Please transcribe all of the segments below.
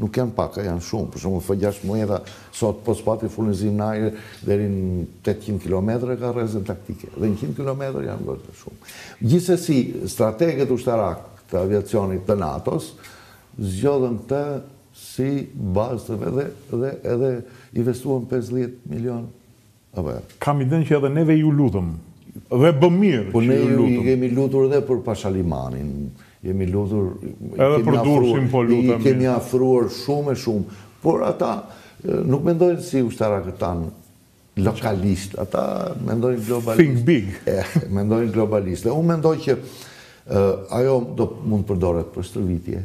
Nuk janë pak, janë shumë. Për shembull, F gjashtëmbëdhjeta sot, po s'pati furnizim në ajër, deri në 800 km e ka rrezen taktike. Dhe në 100 km janë goxha shumë. Gjithsesi, strategët ushtarakë të aviacionit të NATO-s, zgjodhën atë si bazë të vetën dhe edhe investuan 50 milion Kam idenë që edhe neve iu lutëm. Dhe bëmë mirë që iu lutëm. Po ne iu kemi lutur edhe për Pashalimanin. Jemi lutur... Edhe për Durrësin po lutemi. I kemi ofruar shumë e shumë. Por ata nuk mendojnë si ushtarakët tanë lokalistë. Ata mendojnë globalistë. Think big. Mendojnë globalistë. Dhe unë mendoj që ajo do mund të përdoret për stërvitje.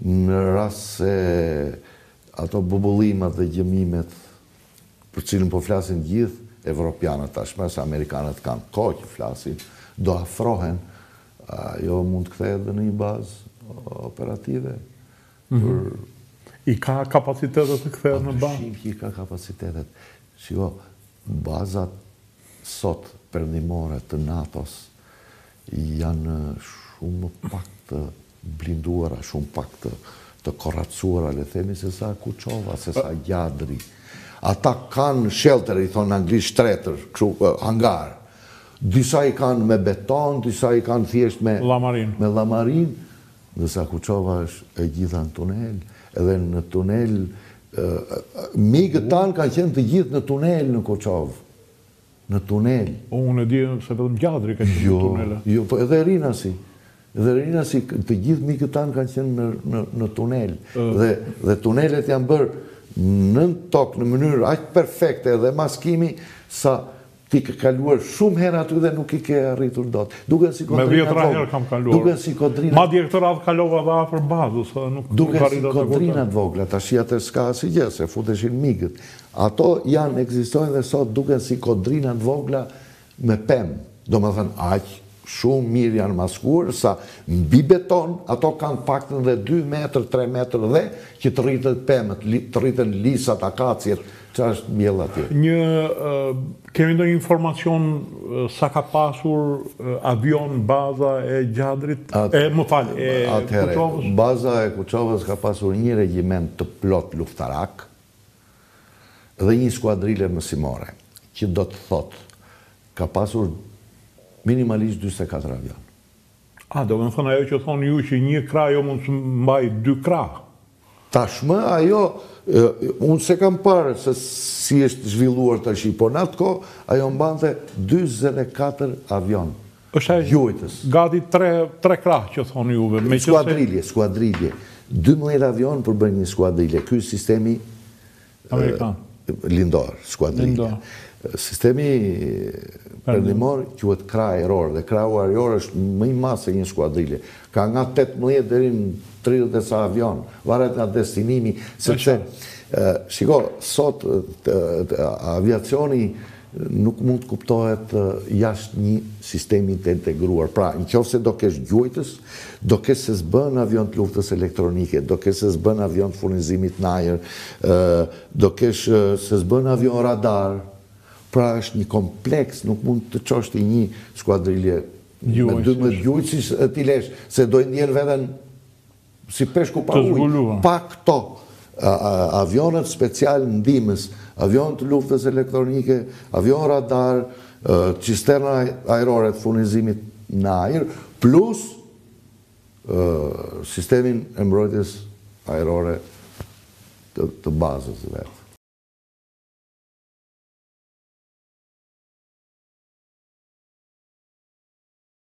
Në rast se ato bubullimat dhe gjëmimet për të cilat po flasin gjithë evropianët tashmë ose amerikanët kanë kohë që flasin, do afrohen, ajo mund të kthehet dhe në një bazë operative. Mm -hmm. I ka kapacitetet të kthehet në bazë? Padyshim që i ka kapacitetet. Shiko, bazat sot perëndimore të NATO-s Janë shumë më pak të blinduara, shumë pak të të koracuara, le themi, se sa Kuçova, se sa Gjadri. Ata kanë shelter, i thonë anglisht shelter, kështu, hangar. Disa i kanë me beton, disa i kanë thjesht me... Llamarinë. Me llamarinë, ndërsa Kuçova është e gjitha në tunel, edhe në tunel, migët tanë kanë qenë të gjithë në tunel në Kuçovë. Në tunel. Po unë e di se vetëm Gjadri ka qenë në tunel. Jo, jo, po edhe Rinasi. Edhe Rinasi, të gjithë migët tanë kanë qenë në në në tunel. Dhe dhe tunelet janë bërë nën tokë në mënyrë aq perfekte dhe maskimi sa ti ke kaluar shumë herë aty dhe nuk i ke arritur dot. Duken si kodrina. Me dhjetëra herë kam kaluar. Duken si kodrina. Madje këtë radhë kalova dhe afër bazës, nuk nuk arrita të... Duken si kodrina të vogla, thoshe aty s'ka asgjë, se futeshin migët. Ato janë, ekzistojnë dhe sot duken si kodrina të vogla me pemë, domethënë aq shumë mirë janë maskuar sa mbi beton ato kanë të paktën dhe dy metër, tre metër dhe që të rriten pemët, të rriten lisat, akaciet, çfarë është mbjellë atje. Një, kemi ndonjë informacion sa ka pasur avionë baza e Gjadrit, e më fal, e Kuçovës? Atëherë, baza e Kuçovës ka pasur një regjiment të plotë luftarak, dhe një skuadrile mësimore, që do të thotë ka pasur minimalisht njëzet e katër avionë. A domethënë ajo që thonë ju që një krah ajo mund të mbajë dy krah? Tashmë ajo, unë s'e kam parë se si është zhvilluar tash, por në atë kohë ajo mbante njëzet e katër avionë. Është ai gati tre tre krah që thoni juve, meqenëse Skuadrilje, skuadrilje. Dymbëdhjetë avionë përbëjnë një skuadrilje. Ky është sistemi lindor, skuadrilje. Sistemi perëndimor quhet krah ajror dhe krahu ajror është më i madh se një skuadrilje. Ka nga tetëmbëdhjetë deri në tridhjetë e ca avionë, varet nga destinimi, sepse shiko, sot aviacioni Nuk mund të kuptohet jashtë nji sistemi të integruar. Pra, në qoftë se do kesh gjuajtës, do kesh se s'bën avionë të luftës elektronike, do kesh se s'bën avionë të furnizimit n'ajër, do kesh se s'bën avionë radar. Pra, është nji kompleks, nuk mund të çosh ti nji skuadrilje me dymbëdhjetë gjuajtësish e t'i lësh, se do e ndiejnë veten. si peshku pa ujë, pa këto avionët specialë ndihmës, avionë të luftës elektronike, avionë radar, cisterna ajrore të furnizimit në ajër, plus sistemin e mbrojtjes ajrore të bazës vetë.